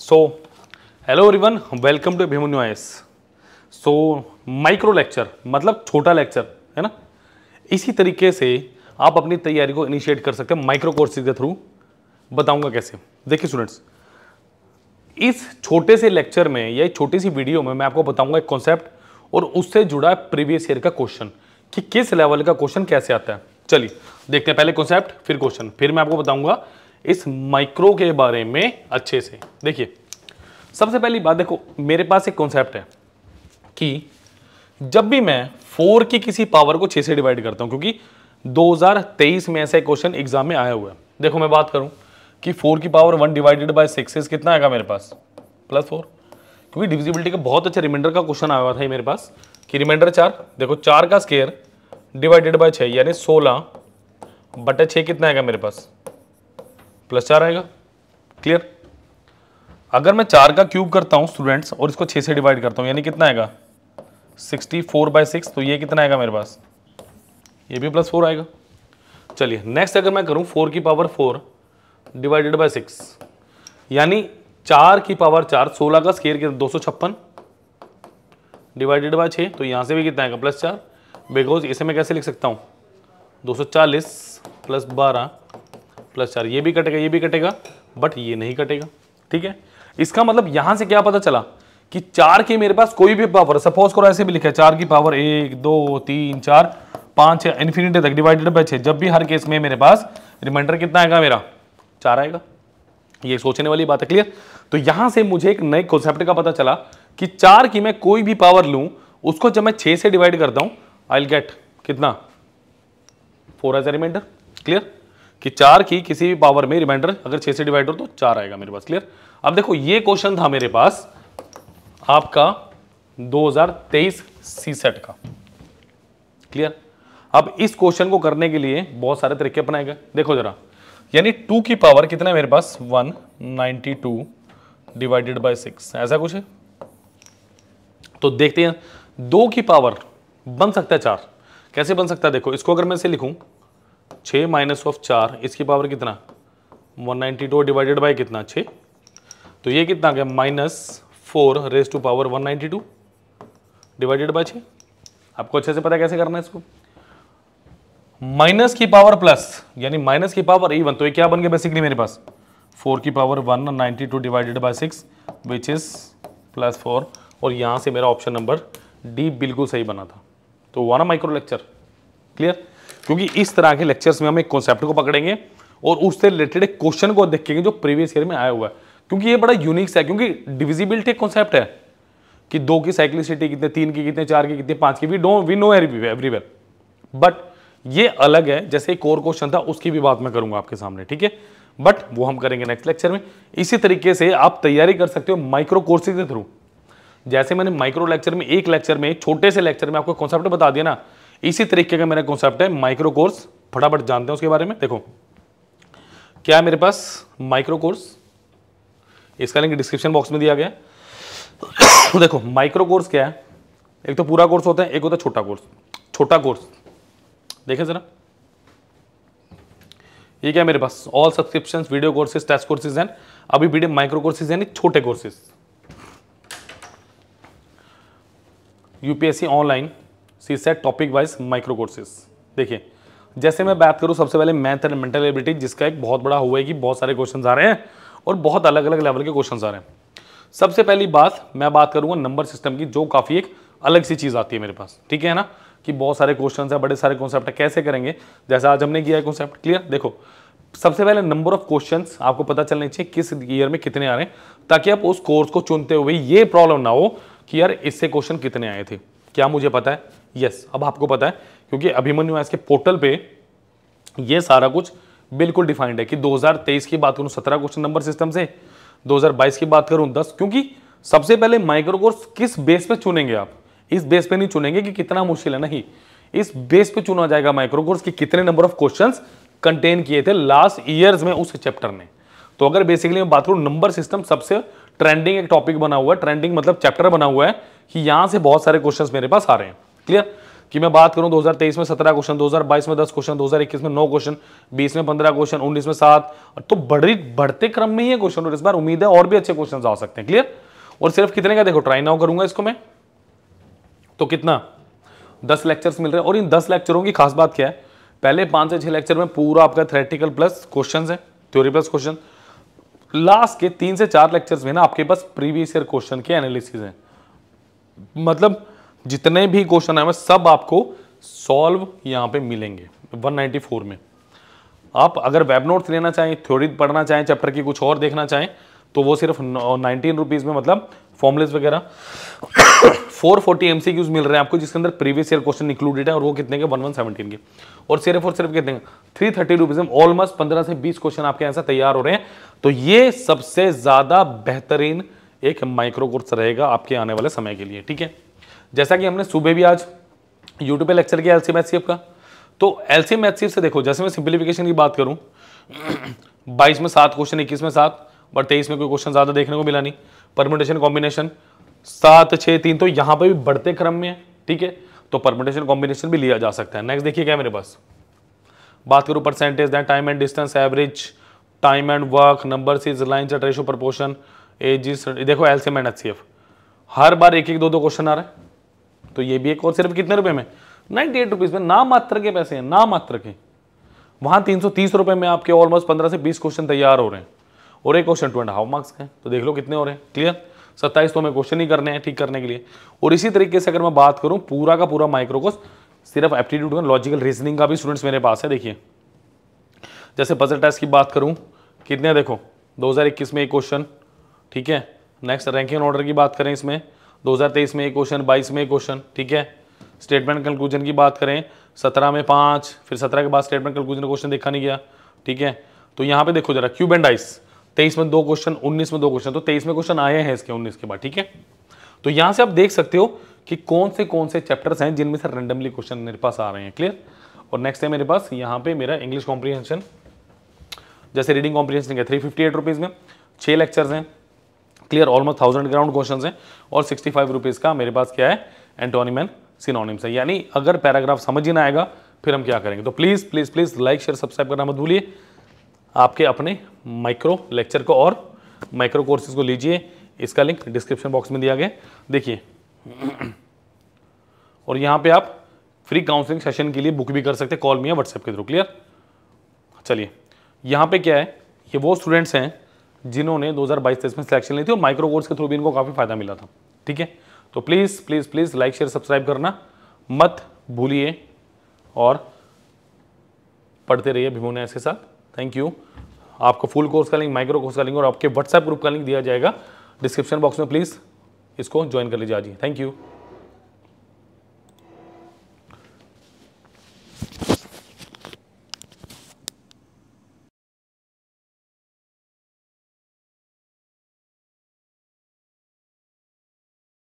So hello everyone welcome to Abhimanyu I so micro lecture मतलब छोटा lecture है ना? इसी तरीके से आप अपनी तैयारी को इनिशिएट कर सकते हैं माइक्रो कोर्सेज के थ्रू बताऊँगा कैसे? देखिए स्टूडेंट्स इस छोटे से लेक्चर में या एक छोटी सी वीडियो में मैं आपको बताऊँगा एक कॉन्सेप्ट और उससे जुड़ा प्रीवियस ईयर का क्वेश्चन कि किस लेवल का क्वेश्चन कैसे आता है। चलिए, देखते हैं पहले कॉन्सेप्ट फिर क्वेश्चन फिर मैं आपको बताऊँगा इस माइक्रो के बारे में अच्छे से। देखिए, सबसे पहली बात, देखो, मेरे पास एक कॉन्सेप्ट है कि जब भी मैं फोर की किसी पावर को छह से डिवाइड करता हूँ, क्योंकि 2023 में ऐसा क्वेश्चन एग्ज़ाम में आया हुआ है। देखो, मैं बात करूँ कि फोर की power one divided by six कितना आएगा मेरे पास? प्लस फोर क्योंकि डिविजिबिलिटी का बहुत अच्छा रिमाइंडर का क्वेश्चन आया हुआ था मेरे पास, कि रिमाइंडर चार, देखो, चार का स्केयर डिवाइडेड बाय छः यानी सोलह बटे छः कितना आएगा मेरे पास? प्लस चार आएगा। क्लियर अगर मैं चार का क्यूब करता हूँ स्टूडेंट्स और इसको छः से डिवाइड करता हूँ, यानी कितना आएगा? सिक्सटी फोर बाई सिक्स तो ये कितना आएगा मेरे पास? ये भी प्लस फोर आएगा। चलिए नेक्स्ट अगर मैं करूँ फोर की power four divided by six यानी चार की पावर चार, सोलह का स्केयर कितना? दो सौ छप्पन डिवाइडेड बाय छः तो यहाँ से भी कितना आएगा? प्लस चार। बिकॉज़ इसे मैं कैसे लिख सकता हूँ? दो सौ चालीस प्लस बारह प्लस चार, ये भी कटेगा, ये भी कटेगा बट ये नहीं कटेगा, ठीक है? इसका मतलब यहाँ से क्या पता चला कि चार की मेरे पास कोई भी पावर सपोज़ करो ऐसे भी लिखा है, चार की पावर एक, दो, तीन, चार, पाँच, छह इन्फिनिटी तक डिवाइडेड बाय छह, जब भी हर केस में मेरे पास रिमाइंडर कितना आएगा मेरा? चार आएगा। ये सोचने वाली बात है क्लियर तो यहाँ से मुझे एक नए कॉन्सेप्ट का पता चला कि चार की मैं कोई भी पावर लूँ, उसको जब मैं छह से डिवाइड करता हूँ आई गेट कितना? Four as a remainder clear कि चार की किसी भी पावर में रिमाइंडर अगर छह से डिवाइड हो तो चार आएगा मेरे पास क्लियर अब देखो, ये क्वेश्चन था मेरे पास आपका 2023 सी सेट का क्लियर अब इस क्वेश्चन को करने के लिए बहुत सारे तरीके अपनाए गए। देखो जरा, यानी टू की पावर कितना है मेरे पास? 192 डिवाइडेड बाय सिक्स ऐसा कुछ है? तो देखते हैं, दो की पावर बन सकता है चार। कैसे बन सकता है? देखो, इसको अगर मैं इसे लिखूं छः माइनस ऑफ़ चार, इसकी पावर कितना? 192 डिवाइडेड बाय कितना? छः। तो ये कितना आ गया? Minus four raise to power 192 divided by छः। आपको अच्छे से पता है कैसे करना है इसको? माइनस की पावर प्लस यानी माइनस की पावर इवन तो ये क्या बन गया बेसिकली मेरे पास? फोर की power one ninety two divided by six which is plus four और यहाँ से मेरा ऑप्शन नंबर डी बिल्कुल सही बना था। तो हुआ ना माइक्रो लेक्चर क्लियर क्योंकि इस तरह के लेक्चर्स में हम एक कॉन्सेप्ट को पकड़ेंगे और उससे रिलेटेड एक क्वेश्चन को देखेंगे जो प्रीवियस ईयर में आया हुआ है। क्योंकि ये बड़ा यूनिक है, क्योंकि डिविजिबिलिटी कॉन्सेप्ट है कि दो की साइक्लिसिटी कितने, तीन की कितने, चार की कितने, पाँच की we do we know everywhere but ये अलग है, जैसे एक और क्वेश्चन था, उसकी भी बात मैं करूँगा आपके सामने, ठीक है? बट वो हम करेंगे नेक्स्ट लेक्चर में। इसी तरीके से आप तैयारी कर सकते हो माइक्रो कोर्सेज के थ्रू जैसे मैंने माइक्रो लेक्चर में, एक लेक्चर में छोटे से लेक्चर में आपको कॉन्सेप्ट बता दिया ना इसी तरीके का मेरा कॉन्सेप्ट है माइक्रो कोर्स फटाफट जानते हैं उसके बारे में। देखो, क्या है मेरे पास? माइक्रो कोर्स इसका लिंक डिस्क्रिप्शन बॉक्स में दिया गया देखो माइक्रो कोर्स क्या है? एक तो पूरा कोर्स होता है, एक होता है छोटा कोर्स छोटा कोर्स देखें जरा। ये क्या मेरे पास? All subscription video courses test courses and अभी वीडियो माइक्रो कोर्सेज यानी छोटे courses UPSC online CSAT topic wise micro courses देखिए, जैसे मैं बात करूँ, सबसे पहले मैथ एंड मेंटल एबिलिटी जिसका एक बहुत बड़ा हुआ है कि बहुत सारे क्वेश्चन आ रहे हैं और बहुत अलग अलग लेवल के क्वेश्चन आ रहे हैं। सबसे पहली बात, मैं बात करूँगा नंबर सिस्टम की, जो काफ़ी एक अलग सी चीज़ आती है मेरे पास। ठीक है ना? कि बहुत सारे क्वेश्चन है, बड़े सारे कॉन्सेप्ट है, कैसे करेंगे? जैसे आज हमने किया है कॉन्सेप्ट क्लियर देखो, सबसे पहले नंबर ऑफ़ क्वेश्चंस आपको पता चलने चाहिए, किस ईयर में कितने आ रहे हैं, ताकि आप उस कोर्स को चुनते हुए ये प्रॉब्लम ना हो कि यार इससे क्वेश्चन कितने आए थे। क्या मुझे पता है? यस yes, अब आपको पता है क्योंकि अभिमन्यु के पोर्टल पे ये सारा कुछ बिल्कुल डिफाइंड है कि 2023 की बात करूँ 17 क्वेश्चन नंबर सिस्टम से 2022 की बात करूँ 10 क्योंकि सबसे पहले माइक्रो कोर्स किस बेस पे चुनेंगे आप? इस बेस पे नहीं चुनेंगे कि कितना मुश्किल है नहीं। इस बेस पे चुना जाएगा माइक्रो कोर्स कि कितने नंबर ऑफ़ क्वेश्चन कंटेन किए थे लास्ट ईयर्स में उस चैप्टर ने तो अगर बेसिकली मैं बात करूँ नंबर सिस्टम सबसे ट्रेंडिंग एक टॉपिक बना हुआ है ट्रेंडिंग मतलब चैप्टर बना हुआ है कि यहाँ से बहुत सारे क्वेश्चन मेरे पास आ रहे हैं। क्लियर कि मैं बात करूँ 2023 में 17 क्वेश्चन 2022 में 10 क्वेश्चन 2021 में 9 क्वेश्चन 20 में 15 क्वेश्चन 19 में 7 तो बड़ी, बढ़ते क्रम में ही है क्वेश्चन और इस बार उम्मीद है और भी अच्छे क्वेश्चन आ सकते हैं। क्लियर और सिर्फ़ कितने का देखो ट्राई नाउ करूँगा इसको मैं। तो कितना? दस लेक्चर्स मिल रहे हैं। और इन दस लेक्चरों की खास बात क्या है? पहले पाँच से छह लेक्चर में पूरा आपका थ्रेटिकल प्लस क्वेश्चन है थ्योरी प्लस क्वेश्चन लास्ट के तीन से चार लेक्चर्स में ना आपके पास प्रीवियस ईयर क्वेश्चन के एनालिसिस हैं। मतलब जितने भी क्वेश्चन है, सब आपको सॉल्व यहाँ पे मिलेंगे 194 में। आप अगर वेब नोट्स लेना चाहें थ्योरी पढ़ना चाहें, चैप्टर की कुछ और देखना चाहें तो वो सिर्फ़ नाइनटीन रुपीज़ में मतलब फॉर्मुलेस वगैरह। 440 फोर्टी एमसीक्यूज मिल रहे हैं आपको, जिसके अंदर प्रीवियस ईयर क्वेश्चन इंक्लूडेड है, और वो कितने के? वन वन सेवनटीन के। और सिर्फ़ और सिर्फ़ कितने? थ्री थर्टी रुपीज़ में ऑलमोस्ट पंद्रह से बीस क्वेश्चन आपके यहाँ से तैयार हो रहे हैं। तो ये सबसे ज़्यादा बेहतरीन एक माइक्रो कोर्स रहेगा आपके आने वाले समय के लिए, ठीक है? जैसा कि हमने सुबह भी आज यूट्यूब पे लेक्चर किया एलसी मैथसीएफ का। तो एलसी मैथसीएफ से देखो, जैसे मैं सिंप्लीफिकेशन की बात करूँ, बाईस में सात क्वेश्चन इक्कीस में सात बट तेईस में कोई क्वेश्चन ज़्यादा देखने को मिला नहीं। परमुटेशन कॉम्बिनेशन सात छः तीन तो यहाँ पे भी बढ़ते क्रम में है, ठीक है? तो परमुटेशन कॉम्बिनेशन भी लिया जा सकता है। नेक्स्ट देखिए क्या मेरे पास। बात करूँ percentage then time and distance average time and work number seize line ratio proportion ages देखो एल एल्सियम एंड एच हर बार एक एक दो दो क्वेश्चन आ रहा है। तो ये भी एक और सिर्फ़ कितने रुपए में? नाइनटी एट रुपीज़ में ना मात्र के पैसे हैं ना मात्र के। वहाँ तीन सौ तीस रुपए में आपके ऑलमोस्ट पंद्रह से बीस क्वेश्चन तैयार हो रहे हैं। और एक question two and half marks का तो देख लो कितने हो रहे हैं। क्लियर सत्ताईस तो हमें क्वेश्चन ही करने हैं, ठीक करने के लिए। और इसी तरीके से अगर मैं बात करूँ, पूरा का पूरा माइक्रो कोर्स सिर्फ़ एप्टीट्यूड में लॉजिकल रीजनिंग का भी स्टूडेंट्स मेरे पास है, देखिए। जैसे बजट टेस्ट की बात करूँ, कितने देखो? 2021 में एक क्वेश्चन ठीक है? नेक्स्ट रैंकिंग ऑर्डर की बात करें इसमें। 2023 में एक क्वेश्चन 22 में एक क्वेश्चन ठीक है? स्टेटमेंट कंक्लूजन की बात करें 17 में पाँच, फिर 17 के बाद स्टेटमेंट कंक्लूजन क्वेश्चन देखा नहीं गया, ठीक है? तो यहाँ पे देखो जरा क्यूब एंड आइस तेईस में दो क्वेश्चन उन्नीस में दो क्वेश्चन तो तेईस में क्वेश्चन आए हैं इसके, उन्नीस के बाद, ठीक है? तो यहाँ से आप देख सकते हो कि कौन से कौन से चैप्टर्स हैं जिनमें से रेंडमली क्वेश्चन मेरे पास आ रहे हैं क्लियर और नेक्स्ट है मेरे पास, यहाँ पे मेरा इंग्लिश कॉम्प्रीहेंशन जैसे रीडिंग कॉम्प्रीहेंशन है थ्री फिफ्टी एट रुपीज़ में छः लेक्चर्स हैं clear almost thousand ground question हैं और सिक्सटी फाइव रुपीज़ का मेरे पास क्या है? एंटोनिम एंड सिनोनिम्स है। यानी अगर पैराग्राफ समझ ही ना आएगा, फिर हम क्या करेंगे? तो please please please like share subscribe करना मत भूलिए। आपके अपने माइक्रो लेक्चर को और माइक्रो कोर्सेज को लीजिए। इसका लिंक डिस्क्रिप्शन बॉक्स में दिया गया देखिए। और यहाँ पे आप फ्री काउंसलिंग सेशन के लिए बुक भी कर सकते हैं। कॉल में या व्हाट्सएप के थ्रू क्लियर चलिए। यहाँ पे क्या है? ये वो स्टूडेंट्स हैं जिन्होंने 2022-23 में सिलेक्शन ली थी और माइक्रो कोर्स के थ्रू भी इनको काफ़ी फ़ायदा मिला था, ठीक है? तो please please please like share subscribe करना, मत भूलिए और पढ़ते रहिए भिमोने के साथ। थैंक यू आपको फुल कोर्स का लिंक माइक्रो कोर्स का लिंक और आपके व्हाट्सएप ग्रुप का लिंक दिया जाएगा। डिस्क्रिप्शन बॉक्स में प्लीज़ इसको ज्वाइन कर लीजिए आज ही। Thank you